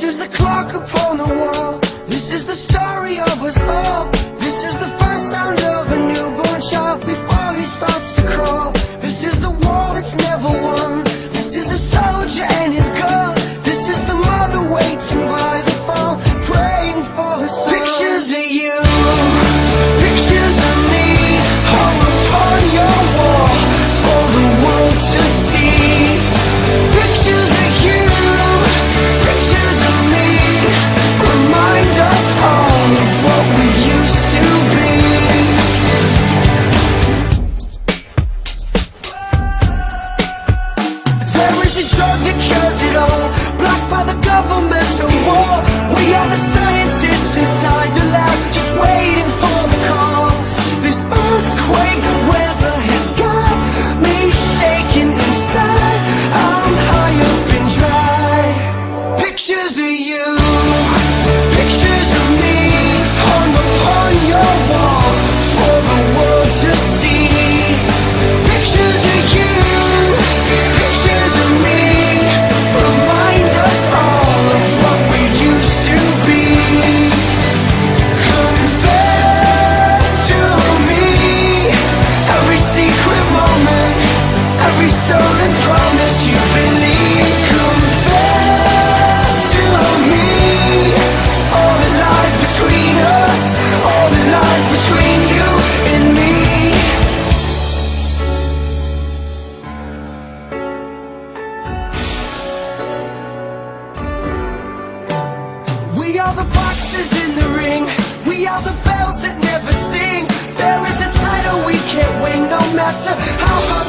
This is the clock upon the wall. This is the story of us all. This is the first sound of a newborn child before he starts to crawl. This is the war that's never won. This is a soldier and his gun. This is the mother waiting by the boxes in the ring. We are the bells that never sing. There is a title we can't win, no matter how hard